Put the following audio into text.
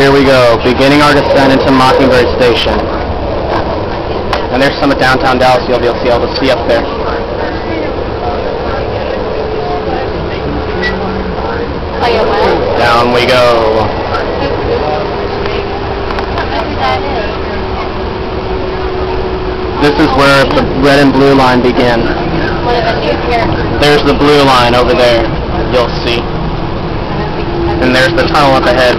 Here we go, beginning our descent into Mockingbird Station. And there's some of downtown Dallas you'll be able to see, able to see up there. Down we go. This is where the red and blue line begin. There's the blue line over there, you'll see. And there's the tunnel up ahead.